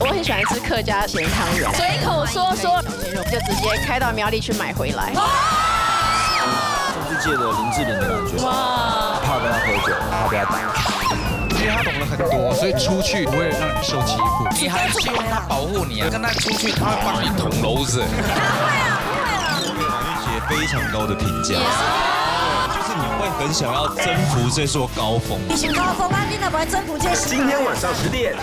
我很喜欢吃客家咸汤圆，随口说说，就直接开到苗栗去买回来。政治界的林志玲的感觉，哇，怕跟他喝酒，怕被他打。因为他懂了很多，所以出去不会让你受欺负。你还希望他保护你啊？跟他出去，他会帮你捅娄子。不会啊，不会啊。马玉杰非常高的评价，就是你会很想要征服这座高峰。你是高峰啊，你怎不会征服这？今天晚上十点，